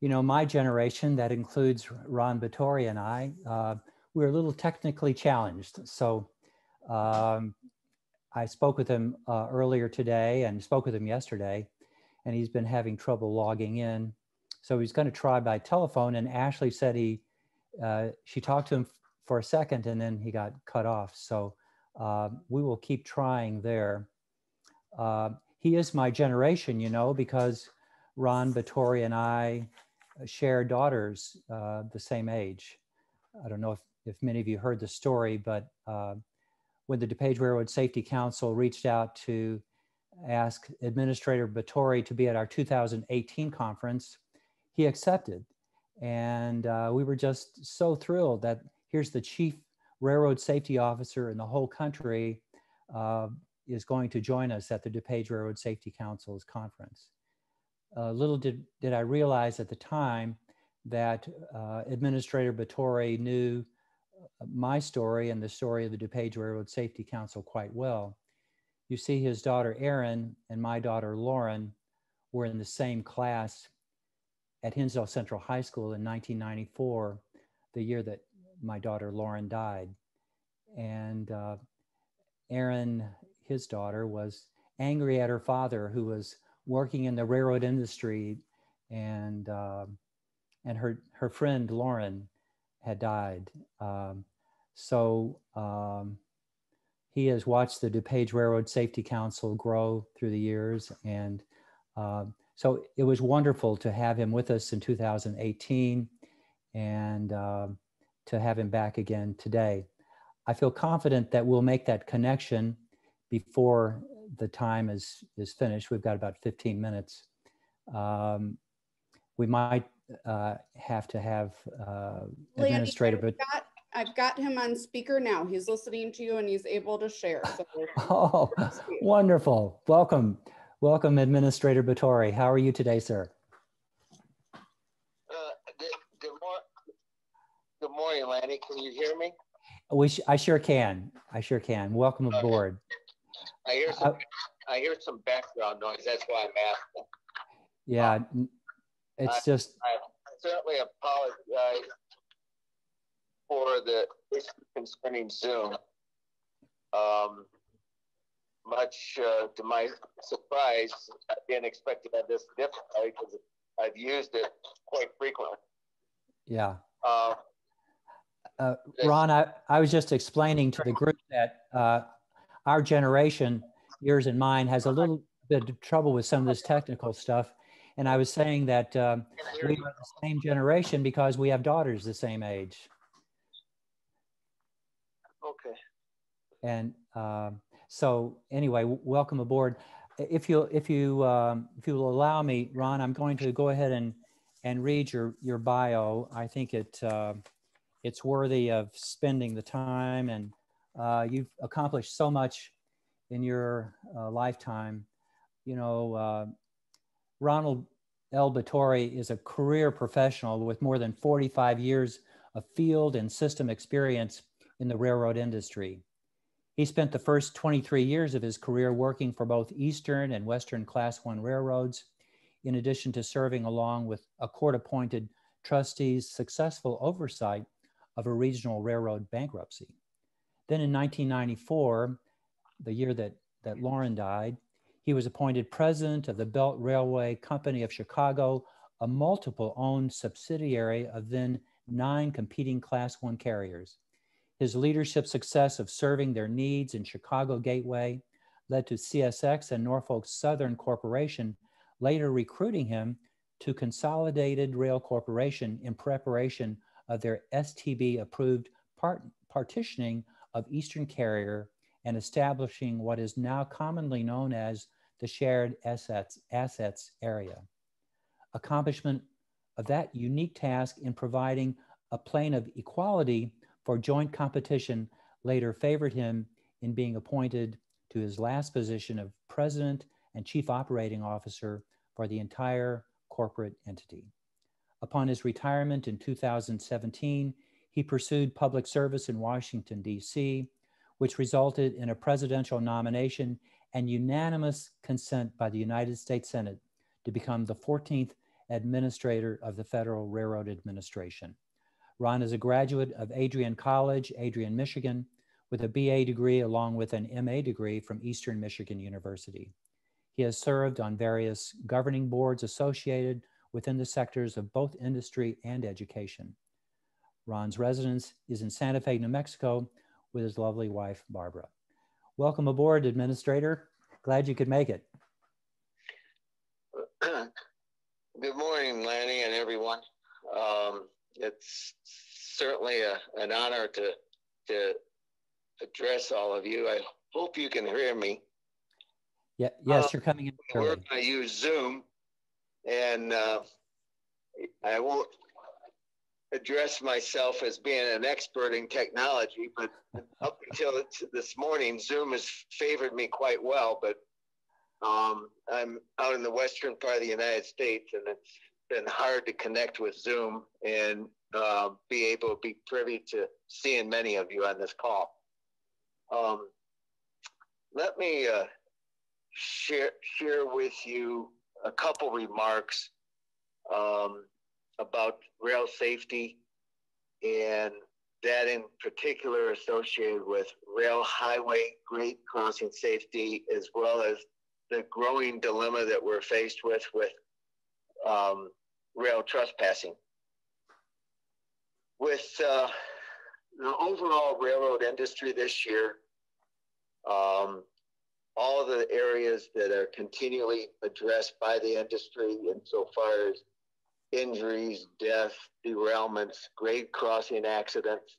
you know, my generation, that includes Ron Batory and I, uh, we're a little technically challenged. So um, I spoke with him uh, earlier today and spoke with him yesterday, and he's been having trouble logging in. So he's going to try by telephone. And Ashley said he, uh, she talked to him for a second and then he got cut off. So uh, we will keep trying there. Uh, he is my generation, you know, because Ron Batory and I share daughters uh, the same age. I don't know if, if many of you heard the story, but uh, when the DuPage Railroad Safety Council reached out to ask Administrator Batory to be at our 2018 conference, he accepted. And uh, we were just so thrilled that here's the chief railroad safety officer in the whole country uh, is going to join us at the DuPage Railroad Safety Council's conference. Uh, little did, did I realize at the time that uh, Administrator Batory knew uh, my story and the story of the DuPage Railroad Safety Council quite well. You see his daughter Erin and my daughter Lauren were in the same class at Hinsdale Central High School in 1994, the year that my daughter Lauren died. And uh, Erin, his daughter, was angry at her father, who was working in the railroad industry, and uh, and her her friend Lauren had died. Um, so um, he has watched the DuPage Railroad Safety Council grow through the years, and uh, so it was wonderful to have him with us in 2018, and uh, to have him back again today. I feel confident that we'll make that connection before the time is, is finished. We've got about 15 minutes. Um, we might uh, have to have uh, administrative. I've got, I've got him on speaker now. He's listening to you and he's able to share. So oh, wonderful. Welcome. Welcome, Administrator Batory. How are you today, sir? Uh, good, good, mor good morning, Lanny. Can you hear me? We I sure can. I sure can. Welcome aboard. I hear some. Uh, I hear some background noise. That's why I'm asking. Yeah, um, it's I, just. I certainly apologize for the issue concerning Zoom. Um, much uh, to my surprise, I didn't expect to have this difficulty because I've used it quite frequently. Yeah. Uh, uh, Ron, I, I was just explaining to the group that uh, our generation, yours and mine, has a little bit of trouble with some of this technical stuff. And I was saying that um, we are the same generation because we have daughters the same age. Okay. And uh, so, anyway, welcome aboard. If you if you um, if you will allow me, Ron, I'm going to go ahead and and read your your bio. I think it uh, it's worthy of spending the time and uh, you've accomplished so much in your uh, lifetime. You know, uh, Ronald L. Batory is a career professional with more than 45 years of field and system experience in the railroad industry. He spent the first 23 years of his career working for both Eastern and Western Class One railroads, in addition to serving along with a court appointed trustee's successful oversight of a regional railroad bankruptcy. Then in 1994, the year that, that Lauren died, he was appointed president of the Belt Railway Company of Chicago, a multiple owned subsidiary of then nine competing Class One carriers. His leadership success of serving their needs in Chicago Gateway led to CSX and Norfolk Southern Corporation later recruiting him to Consolidated Rail Corporation in preparation of their STB approved part partitioning of Eastern Carrier and establishing what is now commonly known as the shared assets, assets area. Accomplishment of that unique task in providing a plane of equality for joint competition later favored him in being appointed to his last position of president and chief operating officer for the entire corporate entity. Upon his retirement in 2017, he pursued public service in Washington, D.C., which resulted in a presidential nomination and unanimous consent by the United States Senate to become the 14th Administrator of the Federal Railroad Administration. Ron is a graduate of Adrian College, Adrian, Michigan, with a BA degree along with an MA degree from Eastern Michigan University. He has served on various governing boards associated within the sectors of both industry and education. Ron's residence is in Santa Fe, New Mexico, with his lovely wife, Barbara. Welcome aboard, Administrator. Glad you could make it. Good morning, Lanny and everyone. Um, it's certainly a, an honor to, to address all of you. I hope you can hear me. Yeah, yes, uh, you're coming in. Early. We're going to use Zoom, and uh, I won't address myself as being an expert in technology, but up until this morning, Zoom has favored me quite well. But um, I'm out in the western part of the United States, and it's been hard to connect with Zoom and uh, be able to be privy to seeing many of you on this call. Um, let me uh, share share with you a couple remarks um, about rail safety and that in particular associated with rail highway grade crossing safety as well as the growing dilemma that we're faced with with um, rail trespassing. With uh, the overall railroad industry this year, um, all the areas that are continually addressed by the industry insofar as injuries, death, derailments, grade crossing accidents,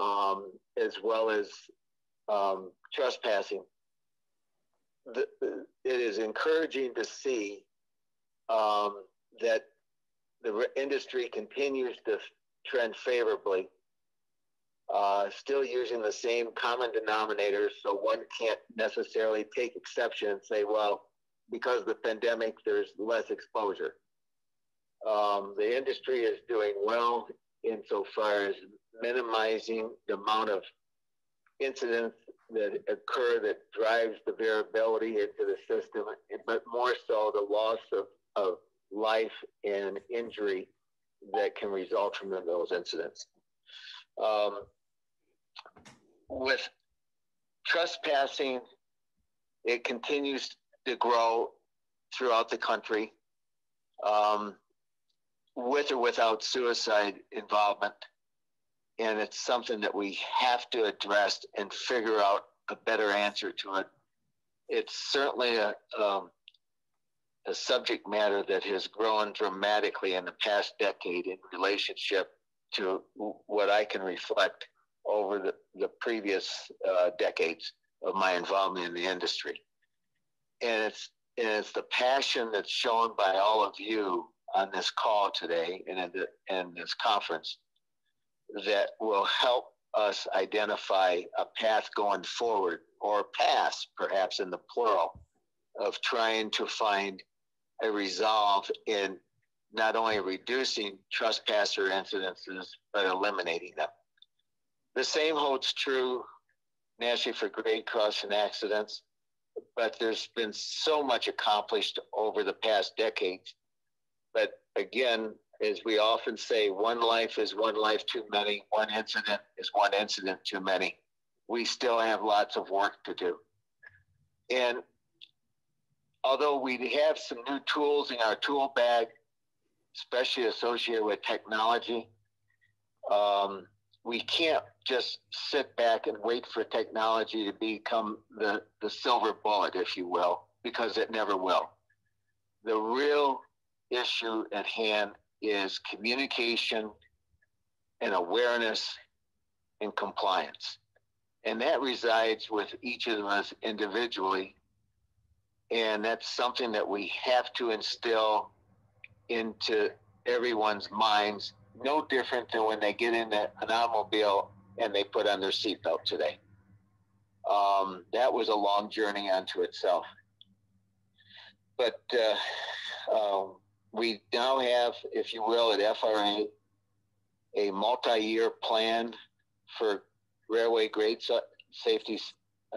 um, as well as um, trespassing. The, it is encouraging to see um, that the industry continues to trend favorably, uh, still using the same common denominators, so one can't necessarily take exception and say, well, because of the pandemic, there's less exposure. Um, the industry is doing well insofar as minimizing the amount of incidents that occur that drives the variability into the system, but more so the loss of, of life and injury that can result from those incidents. Um, with trespassing, it continues to grow throughout the country. Um, with or without suicide involvement. And it's something that we have to address and figure out a better answer to it. It's certainly a, um, a subject matter that has grown dramatically in the past decade in relationship to what I can reflect over the, the previous uh, decades of my involvement in the industry. And it's, and it's the passion that's shown by all of you on this call today and in, the, in this conference that will help us identify a path going forward or paths, perhaps in the plural, of trying to find a resolve in not only reducing trespasser incidences, but eliminating them. The same holds true nationally for grade crossing accidents, but there's been so much accomplished over the past decades but again, as we often say, one life is one life too many, one incident is one incident too many. We still have lots of work to do. And although we have some new tools in our tool bag, especially associated with technology, um, we can't just sit back and wait for technology to become the, the silver bullet, if you will, because it never will. The real issue at hand is communication and awareness and compliance. And that resides with each of us individually. And that's something that we have to instill into everyone's minds, no different than when they get in an automobile and they put on their seatbelt today. Um, that was a long journey unto itself. But uh, um, we now have, if you will, at FRA, a multi-year plan for railway grade safety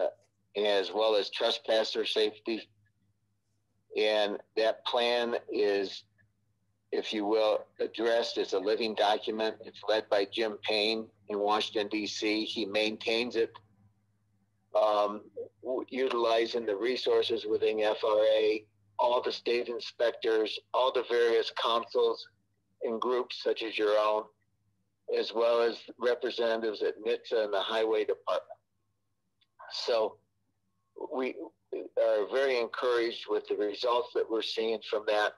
uh, as well as trespasser safety. And that plan is if you will, addressed as a living document. It's led by Jim Payne in Washington, D.C. He maintains it, um, utilizing the resources within FRA, all the state inspectors, all the various councils and groups such as your own, as well as representatives at NHTSA and the Highway Department. So we are very encouraged with the results that we're seeing from that.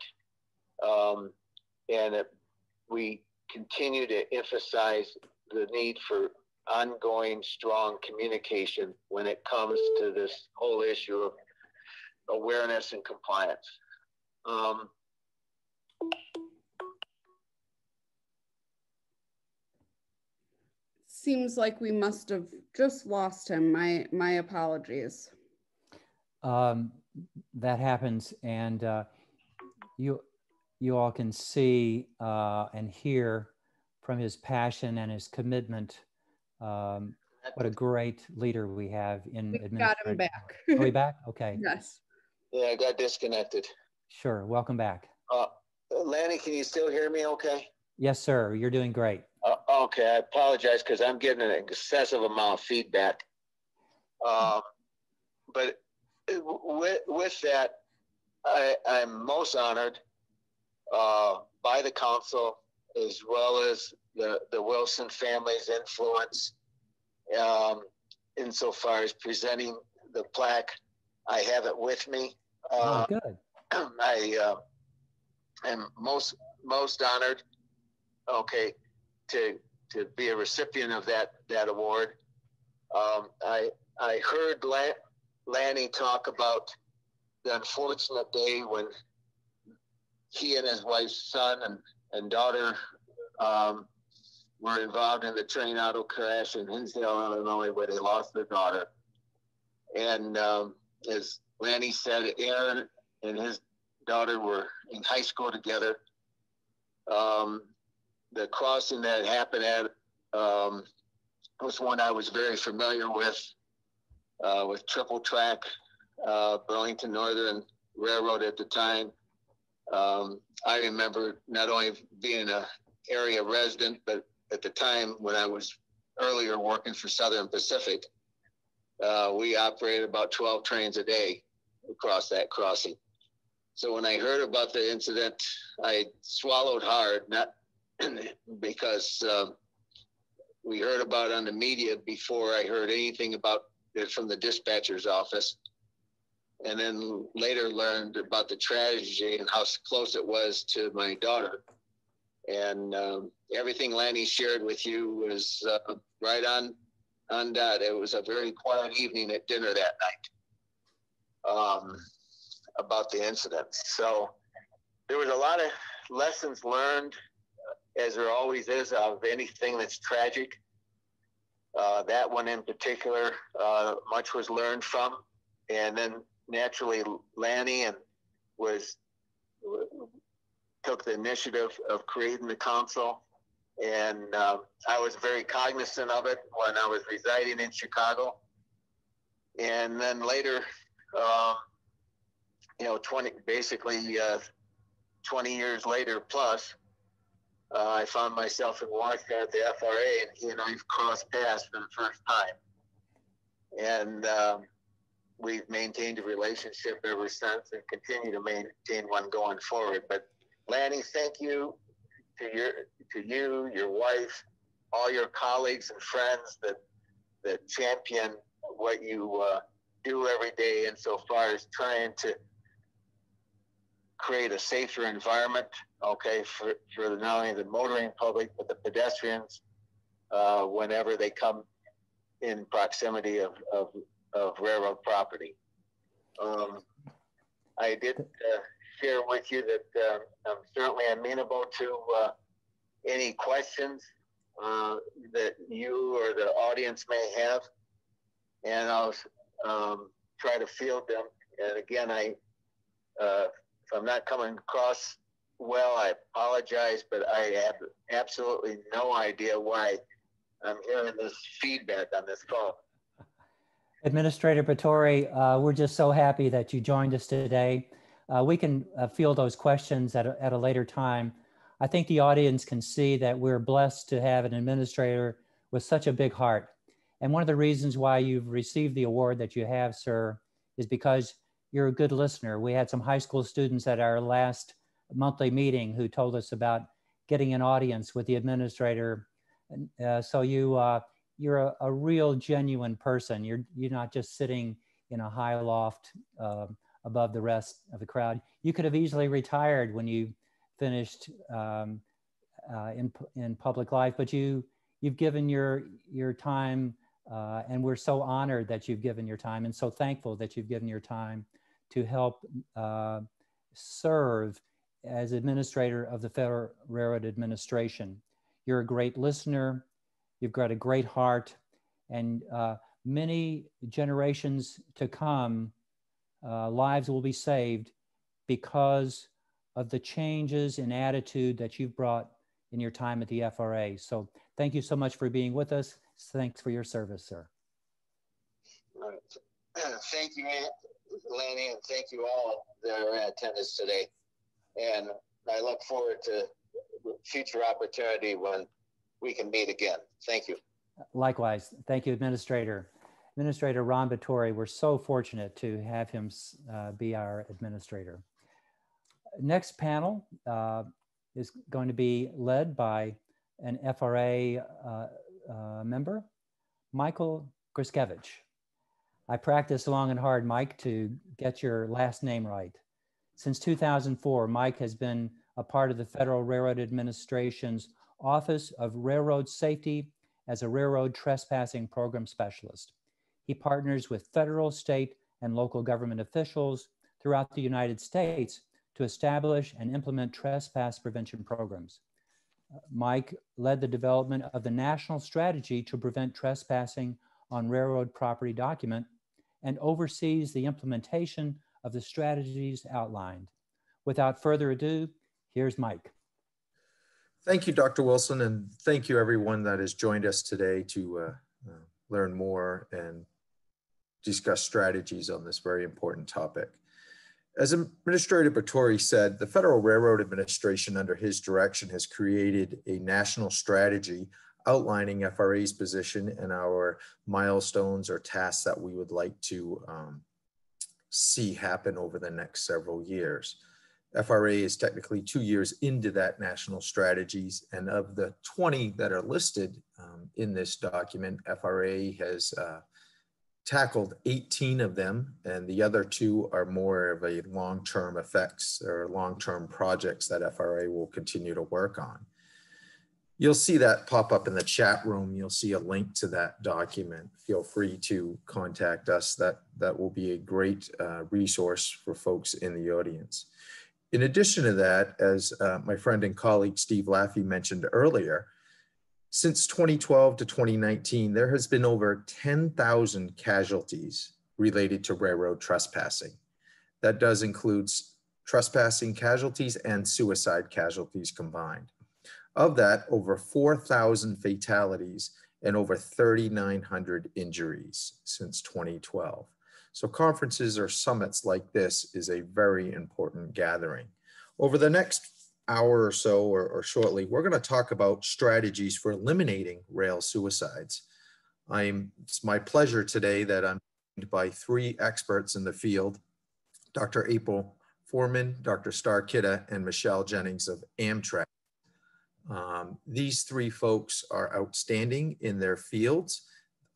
Um, and it, we continue to emphasize the need for ongoing strong communication when it comes to this whole issue of awareness and compliance. Um, Seems like we must have just lost him. My my apologies. Um, that happens, and uh, you you all can see uh, and hear from his passion and his commitment. Um, what a great leader we have in We got him back. Are we back? Okay, yes. Yeah, I got disconnected. sure. Welcome back. Uh, Lanny, can you still hear me okay? Yes, sir. You're doing great. Uh, okay, I apologize because I'm getting an excessive amount of feedback. Um, but with, with that, I, I'm most honored uh, by the council as well as the, the Wilson family's influence um, insofar as presenting the plaque. I have it with me. Oh, Uh, good. I uh, am most most honored. Okay, to to be a recipient of that that award. Um, I I heard Lan- Lanny talk about the unfortunate day when he and his wife's son and, and daughter um, were involved in the train auto crash in Hinsdale, Illinois, where they lost their daughter. And um, as Lanny said, Erin and his daughter were in high school together. Um, the crossing that happened at um, was one I was very familiar with, uh, with triple track, uh, Burlington Northern Railroad at the time. Um, I remember not only being a area resident, but at the time when I was earlier working for Southern Pacific, uh, we operated about 12 trains a day across that crossing. So when I heard about the incident, I swallowed hard, not because um, we heard about it on the media before I heard anything about it from the dispatcher's office. And then later learned about the tragedy and how close it was to my daughter. And um, everything Lanny shared with you was uh, right on on that. It was a very quiet evening at dinner that night um, about the incident. So there was a lot of lessons learned, as there always is, of anything that's tragic. Uh, that one in particular, uh, much was learned from, and then naturally Lanny and was took the initiative of creating the council, and uh, I was very cognizant of it when I was residing in Chicago, and then later, um, you know, twenty basically uh, twenty years later plus, uh, I found myself in Washington at the FRA, and he and I crossed paths for the first time. And um, we've maintained a relationship ever since and continue to maintain one going forward. But Lanny, thank you to your to you, your wife, all your colleagues and friends that that champion what you uh, do every day insofar as trying to create a safer environment, okay, for, for not only the motoring public, but the pedestrians uh, whenever they come in proximity of, of, of railroad property. Um, I did uh, share with you that uh, I'm certainly amenable to uh, any questions uh, that you or the audience may have, and I'll um, try to field them. And again, I uh, if I'm not coming across well, I apologize, but I have absolutely no idea why I'm hearing this feedback on this call. Administrator Batory, uh, we're just so happy that you joined us today. Uh, we can uh, field those questions at a, at a later time. I think the audience can see that we're blessed to have an administrator with such a big heart. And one of the reasons why you've received the award that you have, sir, is because you're a good listener. We had some high school students at our last monthly meeting who told us about getting an audience with the administrator. Uh, so you, uh, you're a, a, real genuine person. You're, you're not just sitting in a high loft uh, above the rest of the crowd. You could have easily retired when you finished um, uh, in, in public life, but you, you've given your, your time uh, and we're so honored that you've given your time and so thankful that you've given your time to help uh, serve as administrator of the Federal Railroad Administration. You're a great listener, you've got a great heart, and uh, many generations to come, uh, lives will be saved because of the changes in attitude that you've brought in your time at the FRA. So thank you so much for being with us. Thanks for your service, sir. Thank you, Lanny, and thank you all that are in attendance today. And I look forward to future opportunity when we can meet again. Thank you. Likewise. Thank you, Administrator. Administrator Ron Batory, we're so fortunate to have him uh, be our administrator. Next panel uh, is going to be led by an FRA uh, uh, member, Michael Grizkewitsch. I practiced long and hard, Mike, to get your last name right. Since 2004, Mike has been a part of the Federal Railroad Administration's Office of Railroad Safety as a railroad trespassing program specialist. He partners with federal, state, and local government officials throughout the United States to establish and implement trespass prevention programs. Mike led the development of the national strategy to prevent trespassing on railroad property document and oversees the implementation of the strategies outlined. Without further ado, here's Mike. Thank you, Dr. Wilson, and thank you everyone that has joined us today to uh, uh, learn more and discuss strategies on this very important topic. As Administrator Batory said, the Federal Railroad Administration under his direction has created a national strategy outlining FRA's position and our milestones or tasks that we would like to um, see happen over the next several years. FRA is technically two years into that national strategies, and of the 20 that are listed um, in this document, FRA has uh, tackled 18 of them, and the other two are more of a long-term effects or long-term projects that FRA will continue to work on. You'll see that pop up in the chat room. You'll see a link to that document. Feel free to contact us. That, that will be a great uh, resource for folks in the audience. In addition to that, as uh, my friend and colleague Steve Laffey mentioned earlier, since 2012 to 2019, there has been over 10,000 casualties related to railroad trespassing. That does include trespassing casualties and suicide casualties combined. Of that, over 4,000 fatalities and over 3,900 injuries since 2012. So conferences or summits like this is a very important gathering. Over the next hour or so or, or shortly, we're going to talk about strategies for eliminating rail suicides. I'm, it's my pleasure today that I'm joined by three experts in the field, Dr. April Foreman, Dr. Starr Kidda, and Michelle Jennings of Amtrak. Um, these three folks are outstanding in their fields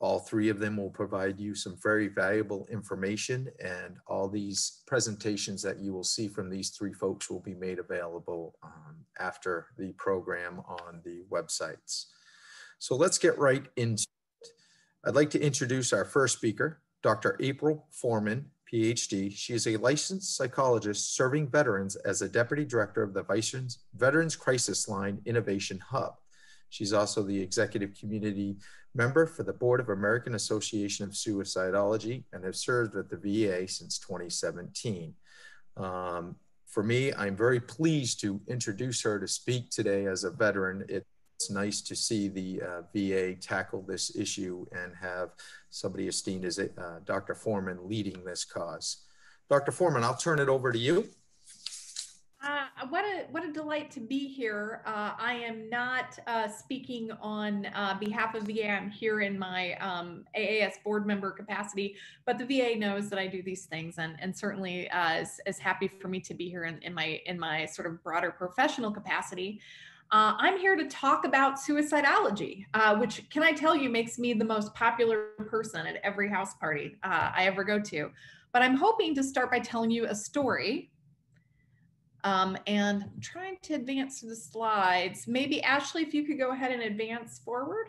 all three of them will provide you some very valuable information and all these presentations that you will see from these three folks will be made available um, after the program on the websites. So let's get right into it. I'd like to introduce our first speaker, Dr. April Foreman, PhD. She is a licensed psychologist serving veterans as a deputy director of the Veterans Crisis Line Innovation Hub. She's also the executive community member for the Board of American Association of Suicidology and has served at the VA since 2017. Um, for me, I'm very pleased to introduce her to speak today as a veteran. It's nice to see the uh, VA tackle this issue and have somebody esteemed as uh, Dr. Foreman leading this cause. Dr. Foreman, I'll turn it over to you what a what a delight to be here. Uh, I am not uh, speaking on uh, behalf of VA. I'm here in my um, AAS board member capacity, but the VA knows that I do these things, and and certainly uh, is, is happy for me to be here in, in my in my sort of broader professional capacity. Uh, I'm here to talk about suicidology, which can I tell you makes me the most popular person at every house party I ever go to. But I'm hoping to start by telling you a story um, and I'm trying to advance to the slides. Maybe Ashley, if you could go ahead and advance forward.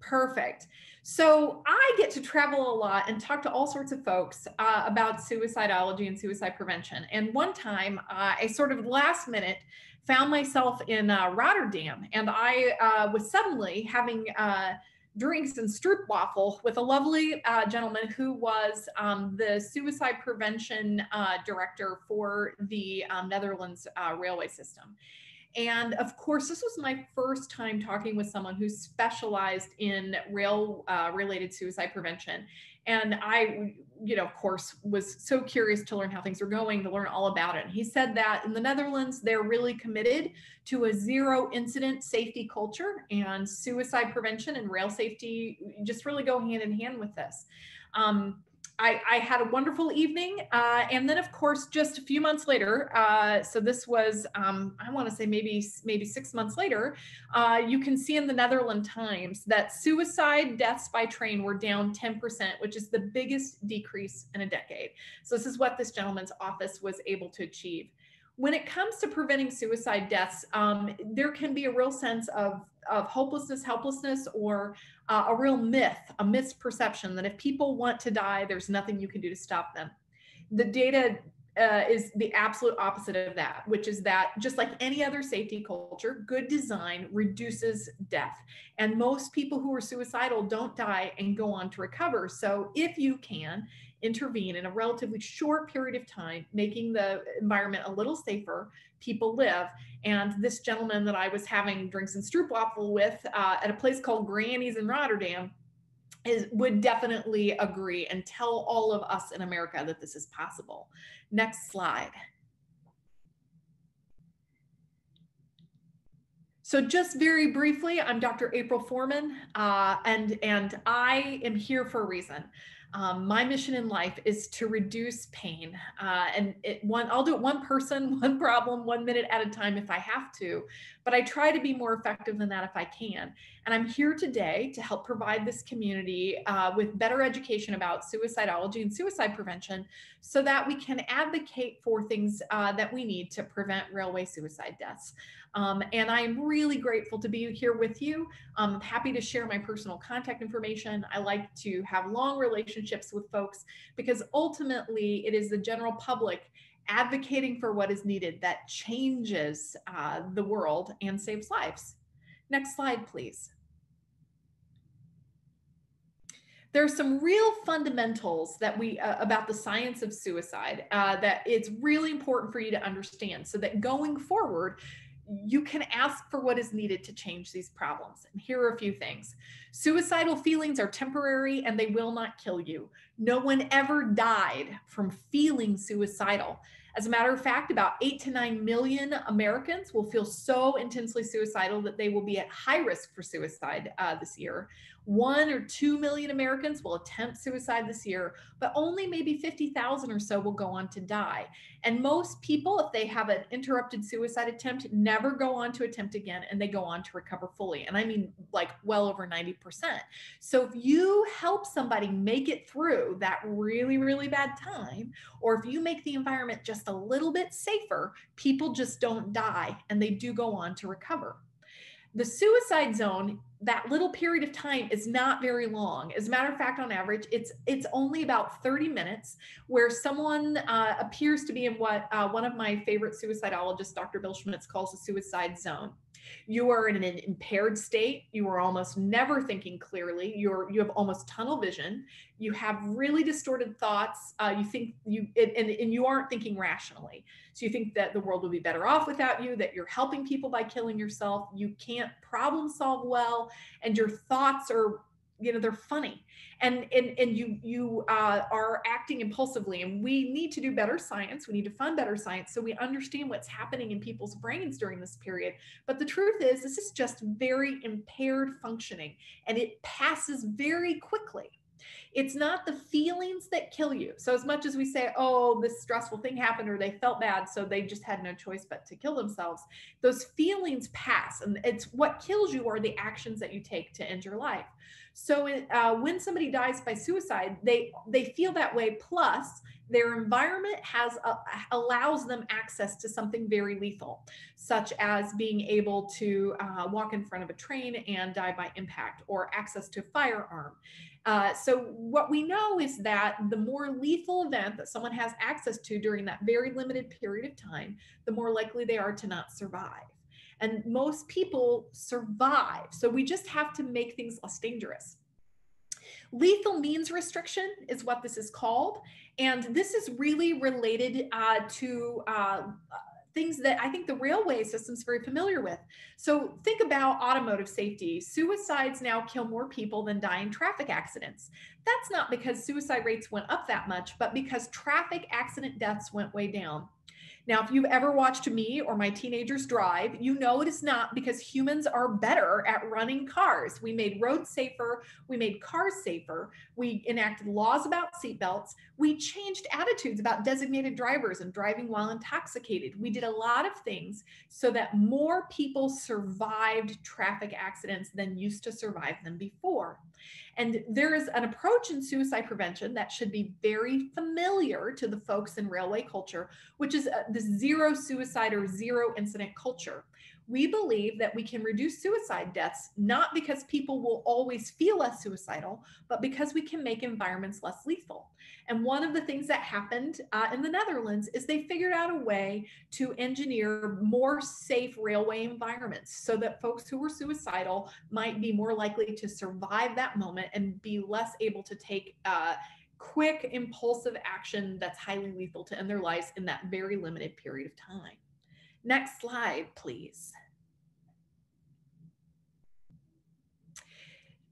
Perfect. So I get to travel a lot and talk to all sorts of folks uh, about suicidology and suicide prevention. And one time, uh, I sort of last minute found myself in uh, Rotterdam, and I uh, was suddenly having uh, drinks and stroopwafel with a lovely uh, gentleman who was um, the suicide prevention uh, director for the um, Netherlands uh, railway system. And of course, this was my first time talking with someone who specialized in rail uh, related suicide prevention. And I, you know, of course, was so curious to learn how things were going, to learn all about it. And he said that in the Netherlands, they're really committed to a zero incident safety culture, and suicide prevention and rail safety just really go hand in hand with this. Um, I, I, had a wonderful evening. Uh, and then, of course, just a few months later, uh, so this was, um, I want to say maybe maybe six months later, uh, you can see in the Netherlands Times that suicide deaths by train were down 10%, which is the biggest decrease in a decade. So this is what this gentleman's office was able to achieve when it comes to preventing suicide deaths, um, there can be a real sense of, of hopelessness, helplessness, or uh, a real myth, a misperception that if people want to die, there's nothing you can do to stop them. The data uh, is the absolute opposite of that, which is that just like any other safety culture, good design reduces death. And most people who are suicidal don't die and go on to recover. So if you can, intervene in a relatively short period of time, making the environment a little safer. People live. And this gentleman that I was having drinks and stroopwafel with uh, at a place called Granny's in Rotterdam is would definitely agree and tell all of us in America that this is possible. Next slide. So just very briefly, I'm Dr. April Foreman, uh, and, and I am here for a reason. Um, my mission in life is to reduce pain, uh, and it, one I'll do it one person, one problem, one minute at a time if I have to. But I try to be more effective than that if I can. And I'm here today to help provide this community uh, with better education about suicidology and suicide prevention, so that we can advocate for things uh, that we need to prevent railway suicide deaths. Um, and I'm really grateful to be here with you. I'm happy to share my personal contact information. I like to have long relationships with folks because ultimately it is the general public advocating for what is needed that changes uh, the world and saves lives. Next slide, please. There are some real fundamentals that we uh, about the science of suicide uh, that it's really important for you to understand so that going forward you can ask for what is needed to change these problems. And here are a few things. Suicidal feelings are temporary and they will not kill you. No one ever died from feeling suicidal. As a matter of fact, about eight to nine million Americans will feel so intensely suicidal that they will be at high risk for suicide uh, this year. One or two million Americans will attempt suicide this year, but only maybe 50,000 or so will go on to die. And most people, if they have an interrupted suicide attempt, never go on to attempt again and they go on to recover fully. And I mean, like well over 90%. So if you help somebody make it through that really, really bad time, or if you make the environment just a little bit safer, people just don't die and they do go on to recover. The suicide zone, that little period of time is not very long. As a matter of fact, on average, it's it's only about 30 minutes where someone uh, appears to be in what uh, one of my favorite suicidologists, Dr. Bill Schmitz, calls a suicide zone. You are in an impaired state. You are almost never thinking clearly. You're you have almost tunnel vision. You have really distorted thoughts. Uh, you think you and, and you aren't thinking rationally. So you think that the world would be better off without you. That you're helping people by killing yourself. You can't problem solve well, and your thoughts are you know they're funny and and and you you uh, are acting impulsively and we need to do better science we need to fund better science so we understand what's happening in people's brains during this period but the truth is this is just very impaired functioning and it passes very quickly it's not the feelings that kill you. So, as much as we say, oh, this stressful thing happened or they felt bad, so they just had no choice but to kill themselves, those feelings pass. And it's what kills you are the actions that you take to end your life. So, uh, when somebody dies by suicide, they, they feel that way. Plus, their environment has a, allows them access to something very lethal, such as being able to uh, walk in front of a train and die by impact, or access to firearm. Uh, so what we know is that the more lethal event that someone has access to during that very limited period of time, the more likely they are to not survive. And most people survive. So we just have to make things less dangerous. Lethal means restriction is what this is called. And this is really related uh, to uh, things that I think the railway system is very familiar with. So think about automotive safety. Suicides now kill more people than die in traffic accidents. That's not because suicide rates went up that much, but because traffic accident deaths went way down. Now, if you've ever watched me or my teenagers drive, you know it is not because humans are better at running cars. We made roads safer, we made cars safer, we enacted laws about seatbelts, we changed attitudes about designated drivers and driving while intoxicated. We did a lot of things so that more people survived traffic accidents than used to survive them before. And there is an approach in suicide prevention that should be very familiar to the folks in railway culture, which is uh, the zero suicide or zero incident culture. We believe that we can reduce suicide deaths not because people will always feel less suicidal, but because we can make environments less lethal. And one of the things that happened uh, in the Netherlands is they figured out a way to engineer more safe railway environments so that folks who were suicidal might be more likely to survive that moment and be less able to take uh, quick, impulsive action that's highly lethal to end their lives in that very limited period of time. Next slide, please.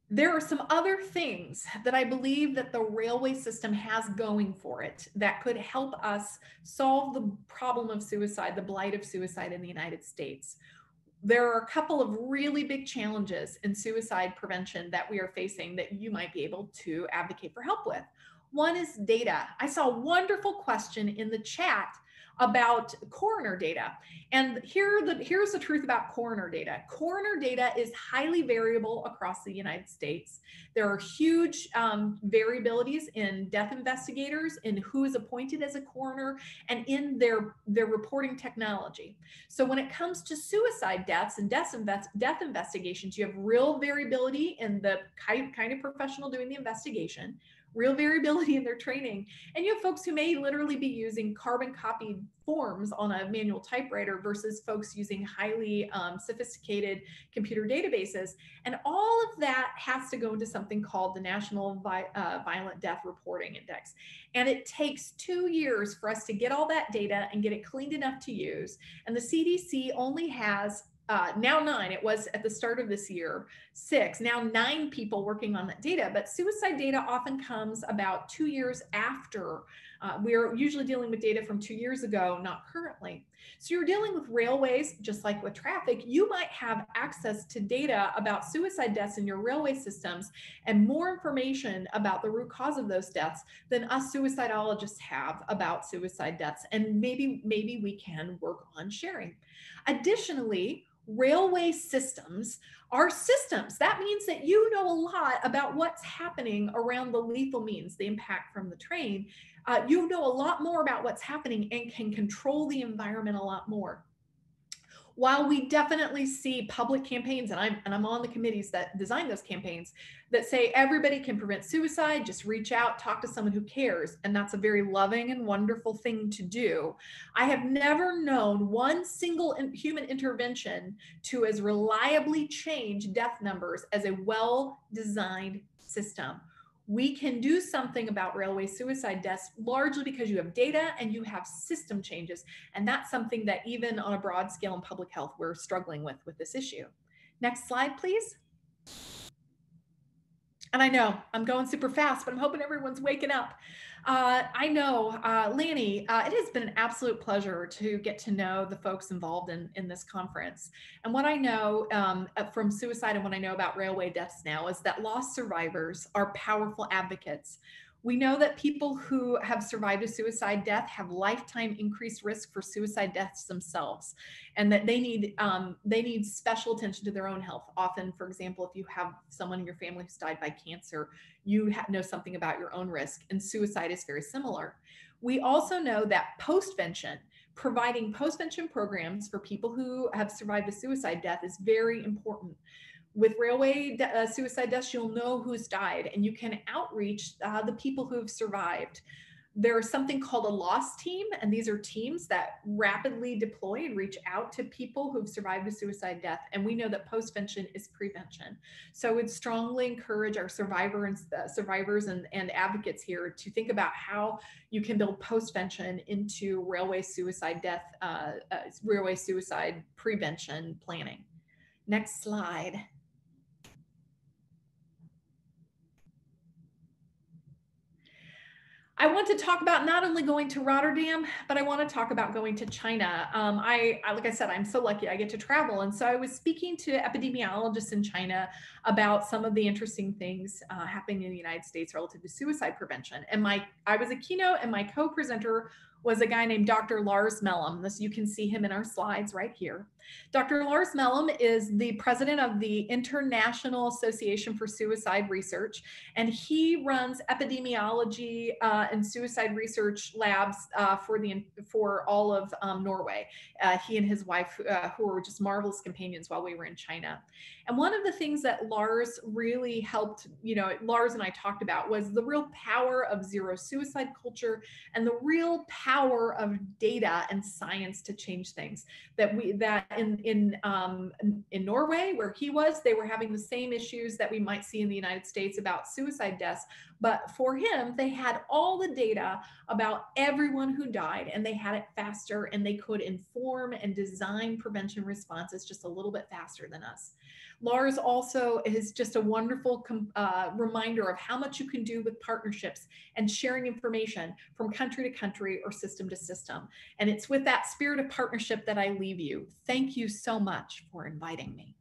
There are some other things that I believe that the railway system has going for it that could help us solve the problem of suicide, the blight of suicide in the United States. There are a couple of really big challenges in suicide prevention that we are facing that you might be able to advocate for help with. One is data. I saw a wonderful question in the chat about coroner data. And here the, here's the truth about coroner data. Coroner data is highly variable across the United States. There are huge um, variabilities in death investigators, in who is appointed as a coroner, and in their, their reporting technology. So when it comes to suicide deaths and death, invest, death investigations, you have real variability in the kind, kind of professional doing the investigation real variability in their training. And you have folks who may literally be using carbon copied forms on a manual typewriter versus folks using highly um, sophisticated computer databases. And all of that has to go into something called the National Vi uh, Violent Death Reporting Index. And it takes two years for us to get all that data and get it cleaned enough to use. And the CDC only has uh, now nine, it was at the start of this year, six, now nine people working on that data. But suicide data often comes about two years after. Uh, we're usually dealing with data from two years ago, not currently. So you're dealing with railways, just like with traffic, you might have access to data about suicide deaths in your railway systems and more information about the root cause of those deaths than us suicidologists have about suicide deaths. And maybe, maybe we can work on sharing. Additionally, railway systems are systems. That means that you know a lot about what's happening around the lethal means, the impact from the train. Uh, you know a lot more about what's happening and can control the environment a lot more while we definitely see public campaigns and I'm and I'm on the committees that design those campaigns that say everybody can prevent suicide just reach out talk to someone who cares and that's a very loving and wonderful thing to do. I have never known one single human intervention to as reliably change death numbers as a well designed system we can do something about railway suicide deaths largely because you have data and you have system changes. And that's something that even on a broad scale in public health, we're struggling with with this issue. Next slide, please. and I know I'm going super fast, but I'm hoping everyone's waking up. Uh, I know, uh, Lanny, uh, it has been an absolute pleasure to get to know the folks involved in, in this conference. And what I know um, uh, from suicide and what I know about railway deaths now is that lost survivors are powerful advocates we know that people who have survived a suicide death have lifetime increased risk for suicide deaths themselves, and that they need um, they need special attention to their own health. Often, for example, if you have someone in your family who's died by cancer, you know something about your own risk, and suicide is very similar. We also know that postvention, providing postvention programs for people who have survived a suicide death, is very important with railway uh, suicide deaths, you'll know who's died and you can outreach uh, the people who have survived. There's something called a loss team, and these are teams that rapidly deploy and reach out to people who've survived a suicide death. And we know that postvention is prevention. So we'd strongly encourage our survivor and uh, survivors and, and advocates here to think about how you can build postvention into railway suicide death, uh, uh railway suicide prevention planning. Next slide. I want to talk about not only going to Rotterdam, but I want to talk about going to China. Um, I, I, like I said, I'm so lucky I get to travel. And so I was speaking to epidemiologists in China about some of the interesting things uh, happening in the United States relative to suicide prevention. And my, I was a keynote and my co-presenter was a guy named Dr. Lars Mehlum. This, you can see him in our slides right here. Dr. Lars Mehlum is the president of the International Association for Suicide Research, and he runs epidemiology uh, and suicide research labs uh, for the for all of um, Norway. Uh, he and his wife, uh, who were just marvelous companions while we were in China. And one of the things that Lars really helped, you know, Lars and I talked about was the real power of zero suicide culture and the real power of data and science to change things. That we that in in um, in Norway, where he was, they were having the same issues that we might see in the United States about suicide deaths. But for him, they had all the data about everyone who died, and they had it faster, and they could inform and design prevention responses just a little bit faster than us. Lars also is just a wonderful uh, reminder of how much you can do with partnerships and sharing information from country to country or system to system. And it's with that spirit of partnership that I leave you. Thank you so much for inviting me.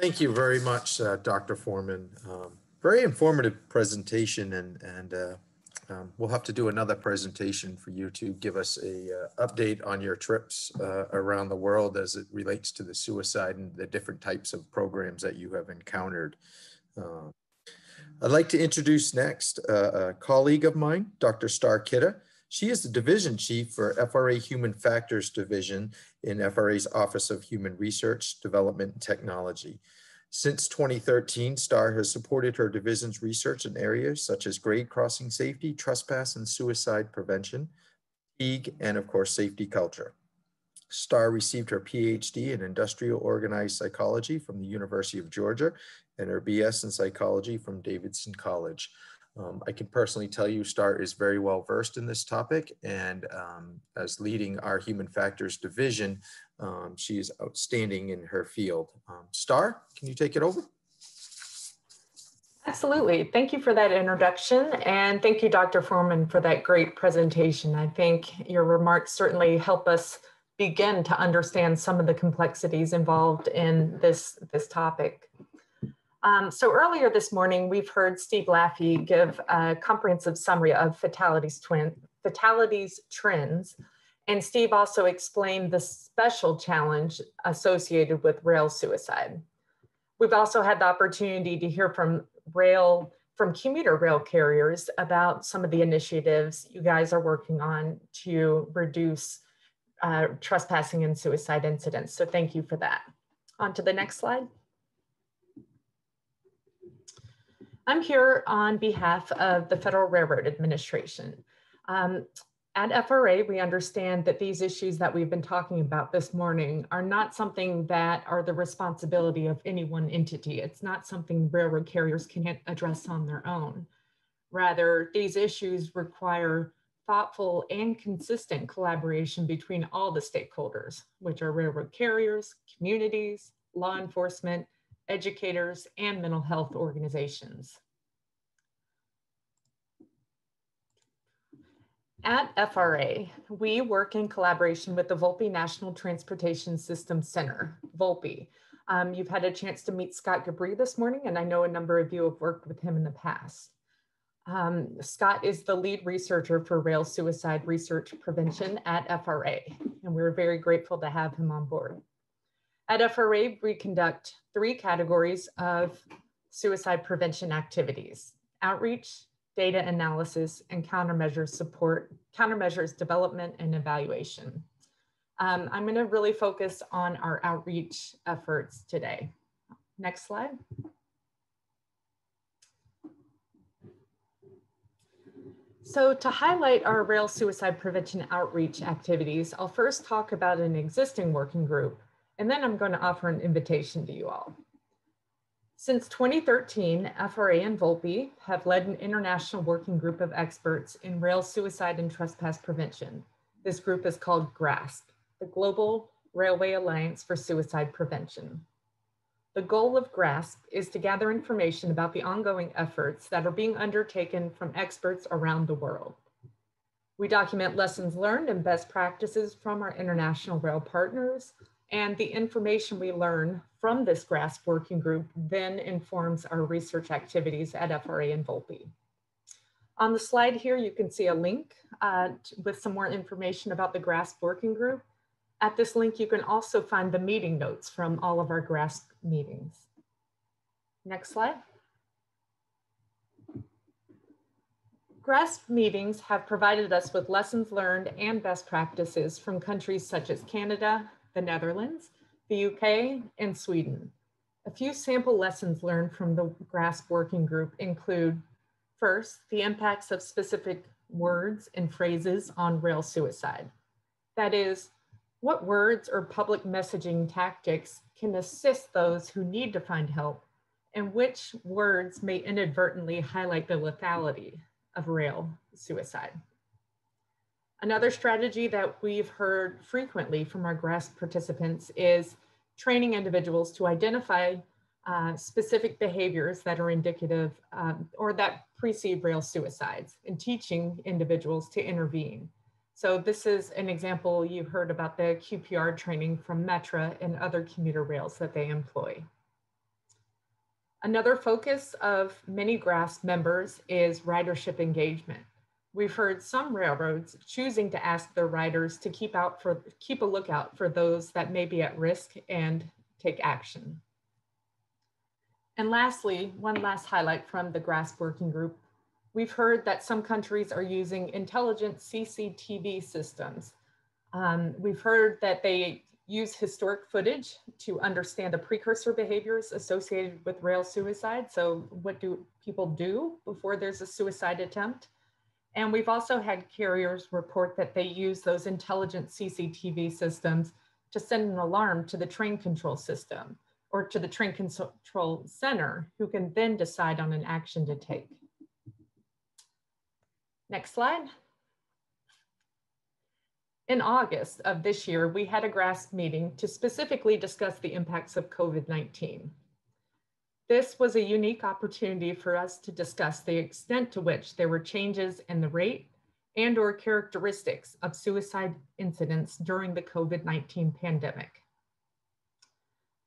Thank you very much, uh, Dr. Foreman. Um, very informative presentation and, and uh, um, we'll have to do another presentation for you to give us a uh, update on your trips uh, around the world as it relates to the suicide and the different types of programs that you have encountered. Uh, I'd like to introduce next uh, a colleague of mine, Dr. Starr Kidda. She is the division chief for FRA Human Factors Division in FRA's Office of Human Research, Development, and Technology. Since 2013, Starr has supported her division's research in areas such as grade crossing safety, trespass and suicide prevention, fatigue, and of course, safety culture. Starr received her PhD in industrial organized psychology from the University of Georgia and her BS in psychology from Davidson College. Um, I can personally tell you Starr is very well versed in this topic and um, as leading our human factors division, um, she is outstanding in her field. Um, Starr, can you take it over? Absolutely. Thank you for that introduction. And thank you, Dr. Foreman, for that great presentation. I think your remarks certainly help us begin to understand some of the complexities involved in this, this topic. Um, so earlier this morning, we've heard Steve Laffey give a comprehensive summary of fatalities, twin, fatalities trends. And Steve also explained the special challenge associated with rail suicide. We've also had the opportunity to hear from rail, from commuter rail carriers about some of the initiatives you guys are working on to reduce uh, trespassing and suicide incidents. So thank you for that. On to the next slide. I'm here on behalf of the Federal Railroad Administration. Um, at FRA, we understand that these issues that we've been talking about this morning are not something that are the responsibility of any one entity. It's not something railroad carriers can address on their own. Rather, these issues require thoughtful and consistent collaboration between all the stakeholders, which are railroad carriers, communities, law enforcement, educators, and mental health organizations. At FRA, we work in collaboration with the Volpe National Transportation System Center, Volpe. Um, you've had a chance to meet Scott Gabree this morning, and I know a number of you have worked with him in the past. Um, Scott is the lead researcher for rail suicide research prevention at FRA, and we're very grateful to have him on board. At FRA, we conduct three categories of suicide prevention activities, outreach, data analysis, and countermeasures support, countermeasures development and evaluation. Um, I'm gonna really focus on our outreach efforts today. Next slide. So to highlight our rail suicide prevention outreach activities, I'll first talk about an existing working group, and then I'm gonna offer an invitation to you all. Since 2013, FRA and Volpe have led an international working group of experts in rail suicide and trespass prevention. This group is called GRASP, the Global Railway Alliance for Suicide Prevention. The goal of GRASP is to gather information about the ongoing efforts that are being undertaken from experts around the world. We document lessons learned and best practices from our international rail partners, and the information we learn from this GRASP working group then informs our research activities at FRA and Volpe. On the slide here, you can see a link uh, with some more information about the GRASP working group. At this link, you can also find the meeting notes from all of our GRASP meetings. Next slide. GRASP meetings have provided us with lessons learned and best practices from countries such as Canada, the Netherlands, the UK, and Sweden. A few sample lessons learned from the GRASP working group include first, the impacts of specific words and phrases on rail suicide. That is, what words or public messaging tactics can assist those who need to find help, and which words may inadvertently highlight the lethality of rail suicide. Another strategy that we've heard frequently from our GRASP participants is training individuals to identify uh, specific behaviors that are indicative um, or that precede rail suicides and teaching individuals to intervene. So this is an example you've heard about the QPR training from Metra and other commuter rails that they employ. Another focus of many GRASP members is ridership engagement we've heard some railroads choosing to ask their riders to keep out for keep a lookout for those that may be at risk and take action. And lastly, one last highlight from the GRASP working group. We've heard that some countries are using intelligent CCTV systems. Um, we've heard that they use historic footage to understand the precursor behaviors associated with rail suicide. So what do people do before there's a suicide attempt? And we've also had carriers report that they use those intelligent CCTV systems to send an alarm to the train control system or to the train control center, who can then decide on an action to take. Next slide. In August of this year, we had a GRASP meeting to specifically discuss the impacts of COVID-19. This was a unique opportunity for us to discuss the extent to which there were changes in the rate and or characteristics of suicide incidents during the COVID-19 pandemic.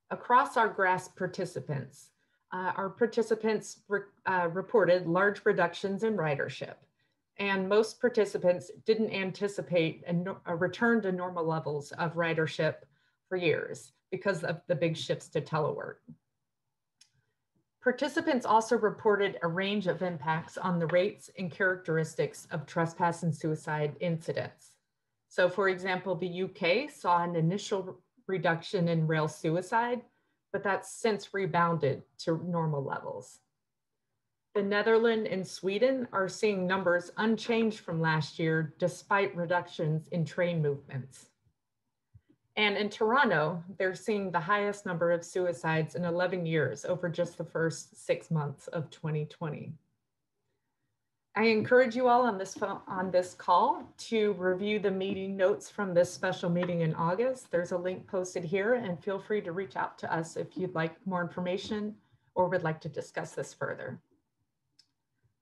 Across our GRASP participants, uh, our participants re uh, reported large reductions in ridership, and most participants didn't anticipate a, no a return to normal levels of ridership for years because of the big shifts to telework. Participants also reported a range of impacts on the rates and characteristics of trespass and suicide incidents. So for example, the UK saw an initial reduction in rail suicide, but that's since rebounded to normal levels. The Netherlands and Sweden are seeing numbers unchanged from last year despite reductions in train movements. And in Toronto, they're seeing the highest number of suicides in 11 years over just the first six months of 2020. I encourage you all on this on this call to review the meeting notes from this special meeting in August. There's a link posted here and feel free to reach out to us if you'd like more information or would like to discuss this further.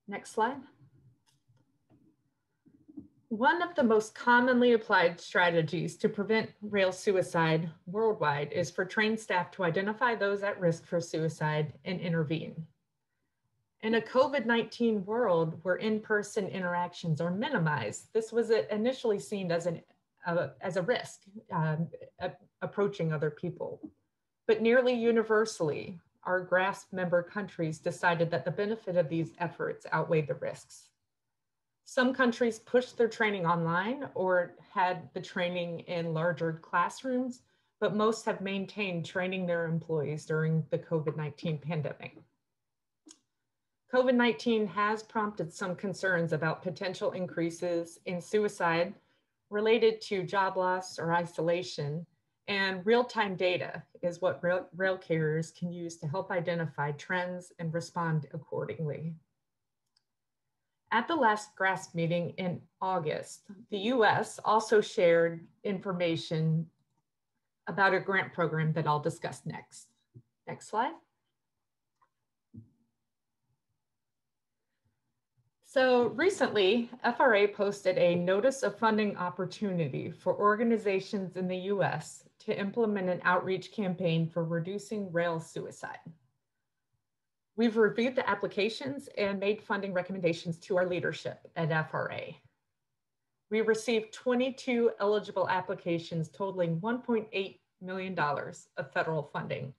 Next slide. One of the most commonly applied strategies to prevent rail suicide worldwide is for trained staff to identify those at risk for suicide and intervene. In a COVID-19 world where in-person interactions are minimized, this was initially seen as, an, uh, as a risk um, approaching other people. But nearly universally, our GRASP member countries decided that the benefit of these efforts outweighed the risks. Some countries pushed their training online or had the training in larger classrooms, but most have maintained training their employees during the COVID-19 pandemic. COVID-19 has prompted some concerns about potential increases in suicide related to job loss or isolation, and real-time data is what rail, carriers can use to help identify trends and respond accordingly. At the last GRASP meeting in August, the US also shared information about a grant program that I'll discuss next. Next slide. So recently, FRA posted a notice of funding opportunity for organizations in the US to implement an outreach campaign for reducing rail suicide. We've reviewed the applications and made funding recommendations to our leadership at FRA. We received 22 eligible applications totaling $1.8 million of federal funding.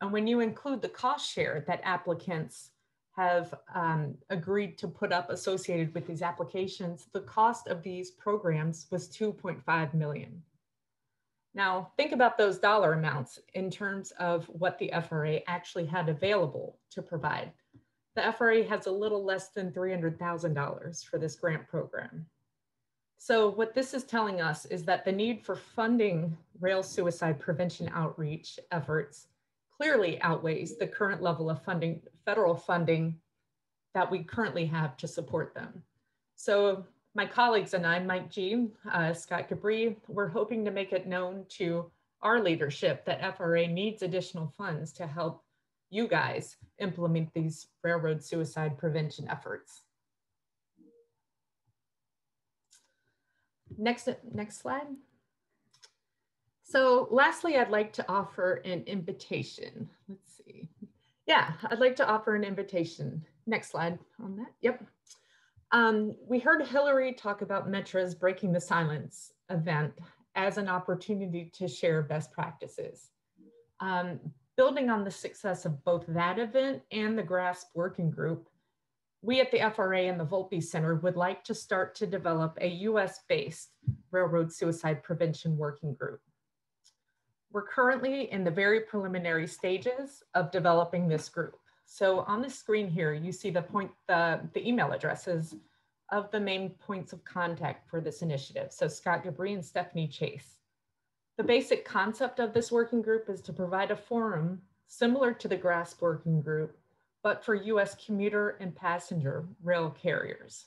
And when you include the cost share that applicants have um, agreed to put up associated with these applications, the cost of these programs was 2.5 million. Now, think about those dollar amounts in terms of what the FRA actually had available to provide. The FRA has a little less than $300,000 for this grant program. So what this is telling us is that the need for funding rail suicide prevention outreach efforts clearly outweighs the current level of funding, federal funding that we currently have to support them. So my colleagues and I, Mike G, uh, Scott Gabree, we're hoping to make it known to our leadership that FRA needs additional funds to help you guys implement these railroad suicide prevention efforts. Next, next slide. So lastly, I'd like to offer an invitation. Let's see. Yeah, I'd like to offer an invitation. Next slide on that. Yep. Um, we heard Hillary talk about Metra's Breaking the Silence event as an opportunity to share best practices. Um, building on the success of both that event and the GRASP working group, we at the FRA and the Volpe Center would like to start to develop a US-based railroad suicide prevention working group. We're currently in the very preliminary stages of developing this group. So on the screen here, you see the point, the, the email addresses of the main points of contact for this initiative. So Scott Gabree and Stephanie Chase. The basic concept of this working group is to provide a forum similar to the GRASP working group, but for US commuter and passenger rail carriers.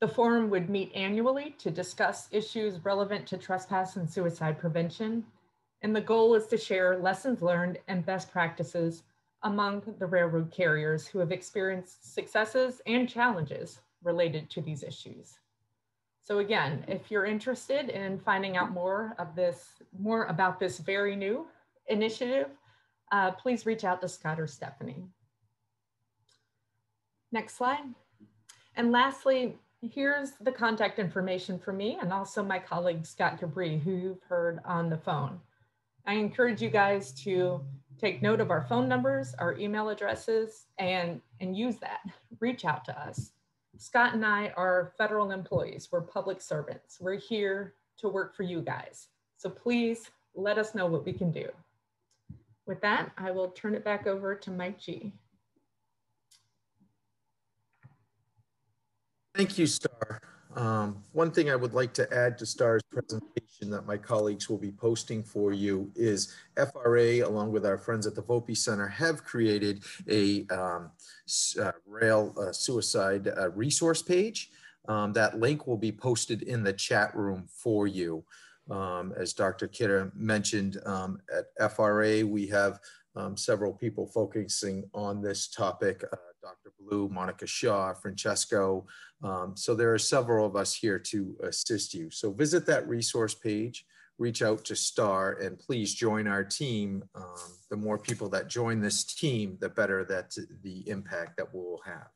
The forum would meet annually to discuss issues relevant to trespass and suicide prevention. And the goal is to share lessons learned and best practices among the railroad carriers who have experienced successes and challenges related to these issues. So again, if you're interested in finding out more of this, more about this very new initiative, uh, please reach out to Scott or Stephanie. Next slide. And lastly, here's the contact information for me and also my colleague Scott Gabree, who you've heard on the phone. I encourage you guys to take note of our phone numbers, our email addresses, and, and use that. Reach out to us. Scott and I are federal employees. We're public servants. We're here to work for you guys. So please let us know what we can do. With that, I will turn it back over to Mike G. Thank you, Starr. Um, one thing I would like to add to Starr's presentation that my colleagues will be posting for you is FRA, along with our friends at the Volpe Center, have created a um, uh, rail uh, suicide uh, resource page. Um, that link will be posted in the chat room for you. Um, as Dr. Kidda mentioned, um, at FRA, we have um, several people focusing on this topic. Dr. Blue, Monica Shaw, Francesco. Um, so there are several of us here to assist you. So visit that resource page, reach out to Starr, and please join our team. Um, the more people that join this team, the better that the impact that we'll have.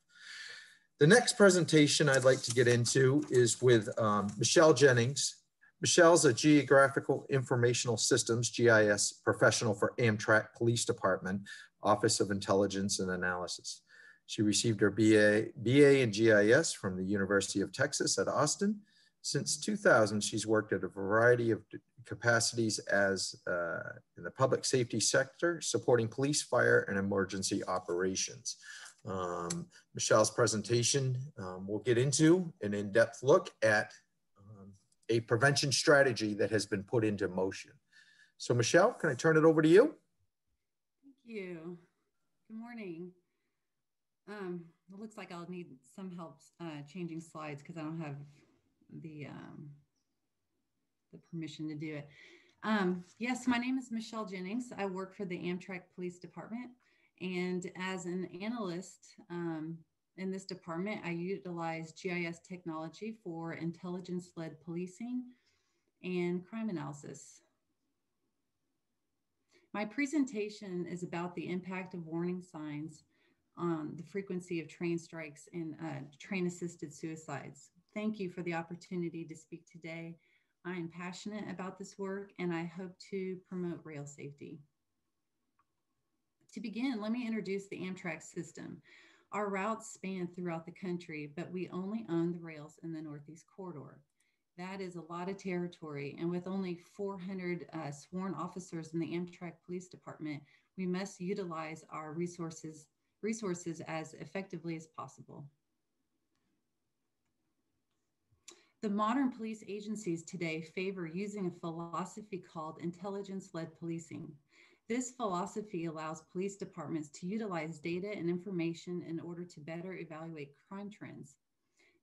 The next presentation I'd like to get into is with um, Michelle Jennings. Michelle's a Geographical Informational Systems, GIS, professional for Amtrak Police Department, Office of Intelligence and Analysis. She received her BA, BA in GIS from the University of Texas at Austin. Since 2000, she's worked at a variety of capacities as uh, in the public safety sector, supporting police, fire, and emergency operations. Um, Michelle's presentation um, will get into an in-depth look at um, a prevention strategy that has been put into motion. So Michelle, can I turn it over to you? Thank you. Good morning. Um, it looks like I'll need some help uh, changing slides because I don't have the um, the permission to do it. Um, yes, my name is Michelle Jennings. I work for the Amtrak Police Department. And as an analyst um, in this department, I utilize GIS technology for intelligence-led policing and crime analysis. My presentation is about the impact of warning signs on the frequency of train strikes and uh, train assisted suicides. Thank you for the opportunity to speak today. I am passionate about this work and I hope to promote rail safety. To begin, let me introduce the Amtrak system. Our routes span throughout the country, but we only own the rails in the Northeast Corridor. That is a lot of territory. And with only 400 uh, sworn officers in the Amtrak Police Department, we must utilize our resources resources as effectively as possible. The modern police agencies today favor using a philosophy called intelligence led policing. This philosophy allows police departments to utilize data and information in order to better evaluate crime trends.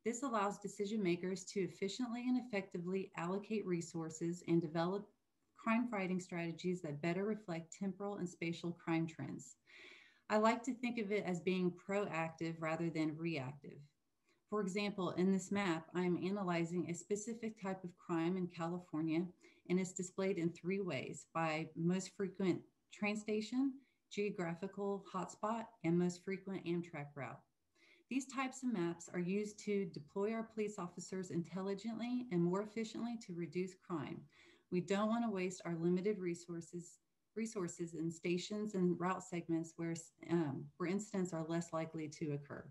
This allows decision makers to efficiently and effectively allocate resources and develop crime fighting strategies that better reflect temporal and spatial crime trends. I like to think of it as being proactive rather than reactive. For example, in this map, I'm analyzing a specific type of crime in California, and it's displayed in three ways by most frequent train station, geographical hotspot, and most frequent Amtrak route. These types of maps are used to deploy our police officers intelligently and more efficiently to reduce crime. We don't want to waste our limited resources resources in stations and route segments where, um, where incidents are less likely to occur.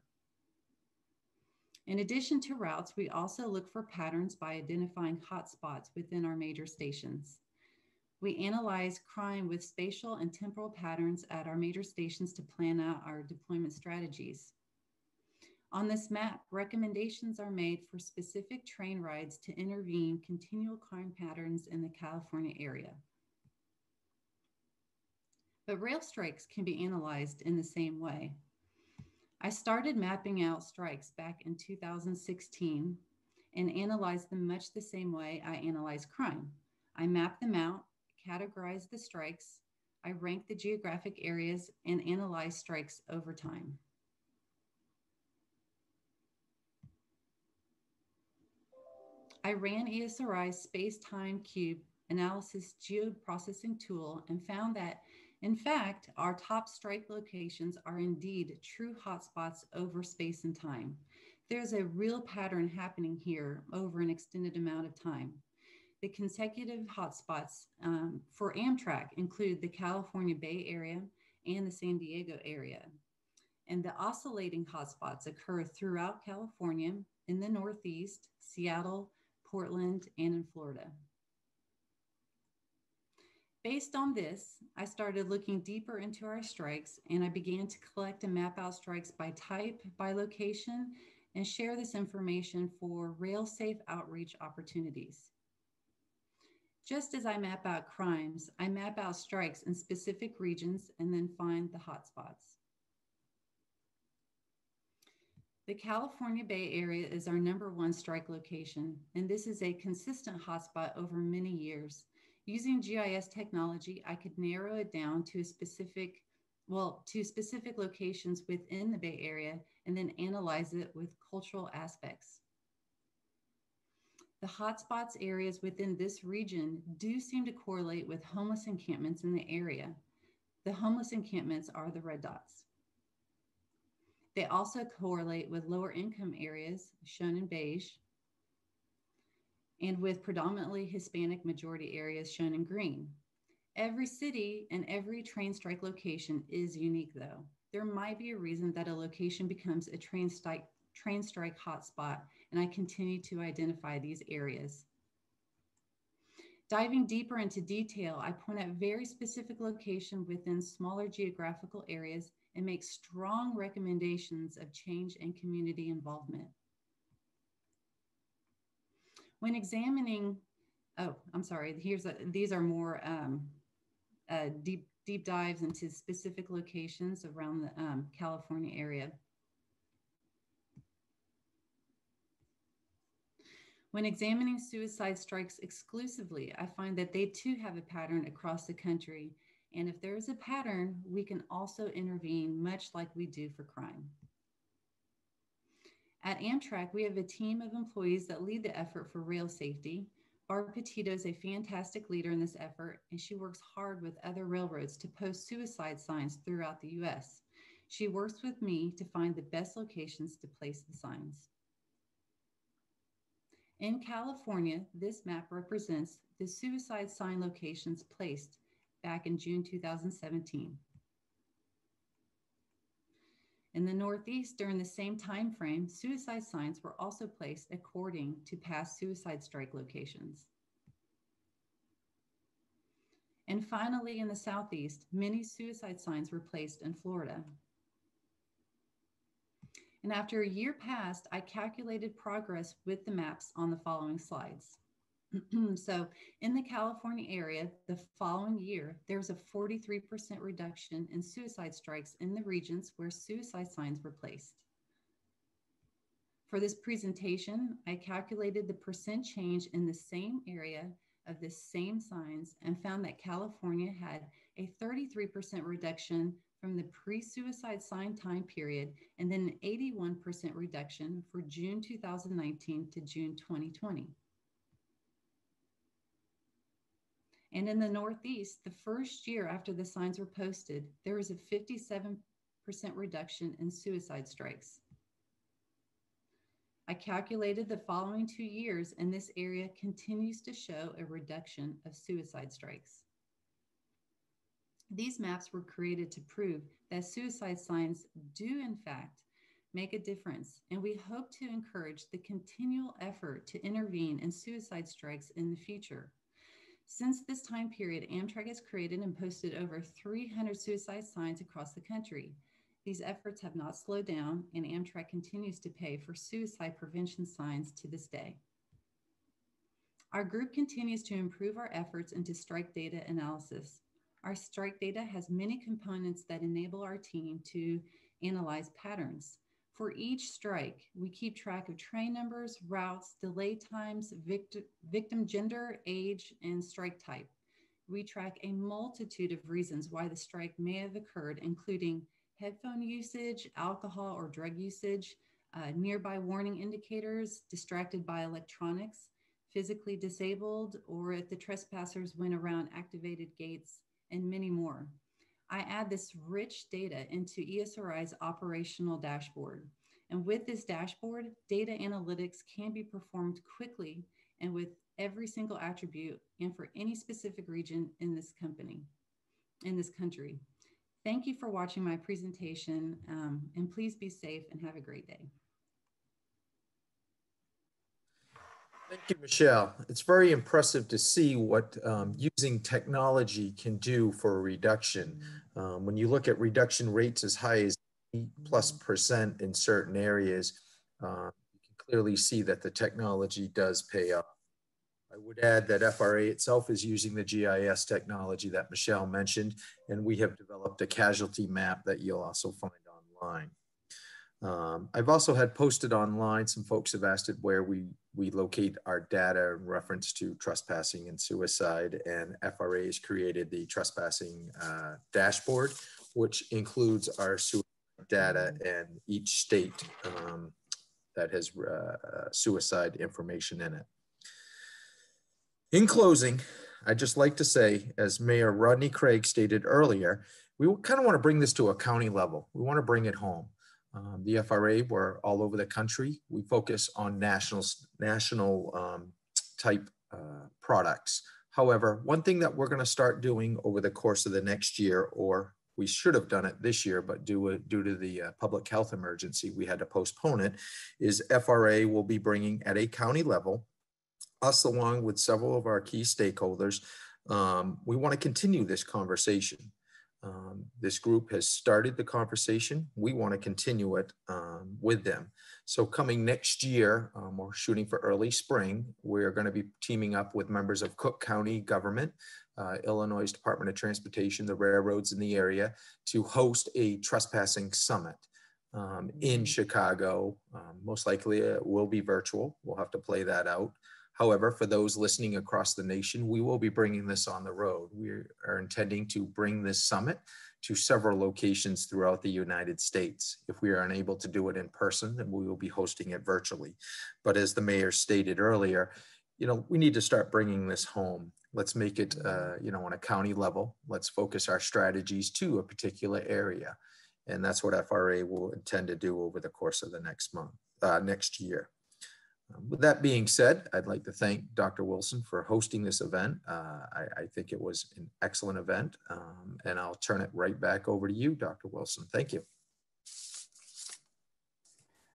In addition to routes, we also look for patterns by identifying hotspots within our major stations. We analyze crime with spatial and temporal patterns at our major stations to plan out our deployment strategies. On this map, recommendations are made for specific train rides to intervene continual crime patterns in the California area. But rail strikes can be analyzed in the same way. I started mapping out strikes back in 2016 and analyzed them much the same way I analyze crime. I map them out, categorize the strikes, I rank the geographic areas, and analyze strikes over time. I ran ESRI's space-time cube analysis geoprocessing tool and found that in fact, our top strike locations are indeed true hotspots over space and time. There's a real pattern happening here over an extended amount of time. The consecutive hotspots um, for Amtrak include the California Bay Area and the San Diego area. And the oscillating hotspots occur throughout California, in the Northeast, Seattle, Portland, and in Florida. Based on this, I started looking deeper into our strikes and I began to collect and map out strikes by type, by location, and share this information for rail safe outreach opportunities. Just as I map out crimes, I map out strikes in specific regions and then find the hotspots. The California Bay Area is our number one strike location, and this is a consistent hotspot over many years. Using GIS technology, I could narrow it down to a specific, well, to specific locations within the Bay Area and then analyze it with cultural aspects. The hotspots areas within this region do seem to correlate with homeless encampments in the area. The homeless encampments are the red dots. They also correlate with lower income areas shown in beige and with predominantly Hispanic majority areas shown in green. Every city and every train strike location is unique though. There might be a reason that a location becomes a train strike, train strike hotspot and I continue to identify these areas. Diving deeper into detail, I point out very specific location within smaller geographical areas and make strong recommendations of change and community involvement. When examining, oh, I'm sorry, here's a, these are more um, uh, deep, deep dives into specific locations around the um, California area. When examining suicide strikes exclusively, I find that they too have a pattern across the country and if there is a pattern, we can also intervene much like we do for crime. At Amtrak, we have a team of employees that lead the effort for rail safety. Barb Petito is a fantastic leader in this effort, and she works hard with other railroads to post suicide signs throughout the US. She works with me to find the best locations to place the signs. In California, this map represents the suicide sign locations placed back in June 2017. In the Northeast, during the same time frame, suicide signs were also placed according to past suicide strike locations. And finally, in the Southeast, many suicide signs were placed in Florida. And after a year passed, I calculated progress with the maps on the following slides. so in the California area, the following year, there's a 43% reduction in suicide strikes in the regions where suicide signs were placed. For this presentation, I calculated the percent change in the same area of the same signs and found that California had a 33% reduction from the pre-suicide sign time period and then an 81% reduction for June 2019 to June 2020. And in the Northeast, the first year after the signs were posted, there was a 57% reduction in suicide strikes. I calculated the following two years, and this area continues to show a reduction of suicide strikes. These maps were created to prove that suicide signs do, in fact, make a difference, and we hope to encourage the continual effort to intervene in suicide strikes in the future. Since this time period, Amtrak has created and posted over 300 suicide signs across the country. These efforts have not slowed down, and Amtrak continues to pay for suicide prevention signs to this day. Our group continues to improve our efforts into strike data analysis. Our strike data has many components that enable our team to analyze patterns. For each strike, we keep track of train numbers, routes, delay times, victim, victim gender, age, and strike type. We track a multitude of reasons why the strike may have occurred, including headphone usage, alcohol or drug usage, uh, nearby warning indicators, distracted by electronics, physically disabled, or if the trespassers went around activated gates, and many more. I add this rich data into ESRI's operational dashboard. And with this dashboard, data analytics can be performed quickly and with every single attribute and for any specific region in this company, in this country. Thank you for watching my presentation um, and please be safe and have a great day. Thank you, Michelle. It's very impressive to see what um, using technology can do for a reduction. Um, when you look at reduction rates as high as 8 plus percent in certain areas, uh, you can clearly see that the technology does pay off. I would add that FRA itself is using the GIS technology that Michelle mentioned, and we have developed a casualty map that you'll also find online. Um, I've also had posted online, some folks have asked it where we, we locate our data in reference to trespassing and suicide, and FRA has created the trespassing uh, dashboard, which includes our suicide data and each state um, that has uh, suicide information in it. In closing, I'd just like to say, as Mayor Rodney Craig stated earlier, we kind of want to bring this to a county level. We want to bring it home. Um, the FRA, we're all over the country. We focus on national, national um, type uh, products. However, one thing that we're going to start doing over the course of the next year, or we should have done it this year, but due, due to the uh, public health emergency, we had to postpone it, is FRA will be bringing at a county level, us along with several of our key stakeholders, um, we want to continue this conversation. Um, this group has started the conversation. We want to continue it um, with them. So coming next year, um, we're shooting for early spring. We're going to be teaming up with members of Cook County government, uh, Illinois Department of Transportation, the railroads in the area to host a trespassing summit um, in Chicago. Um, most likely it will be virtual. We'll have to play that out. However, for those listening across the nation, we will be bringing this on the road. We are intending to bring this summit to several locations throughout the United States. If we are unable to do it in person, then we will be hosting it virtually. But as the mayor stated earlier, you know, we need to start bringing this home. Let's make it, uh, you know, on a county level. Let's focus our strategies to a particular area. And that's what FRA will intend to do over the course of the next month, uh, next year. With that being said, I'd like to thank Dr. Wilson for hosting this event. Uh, I, I, think it was an excellent event, um, and I'll turn it right back over to you, Dr. Wilson. Thank you.